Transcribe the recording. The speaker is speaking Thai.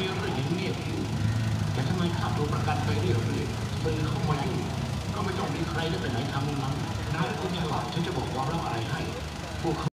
มีเรื่องเงียบอยู่แต่ทำไมข้าตัวประกันไปเรื่อยๆสื่อเข้ามายุ่งก็ไม่ต้องมีใครได้ไปไหนทางนั้นนายคุณหลับฉันจะบอกความลับอะไรให้พวกเขา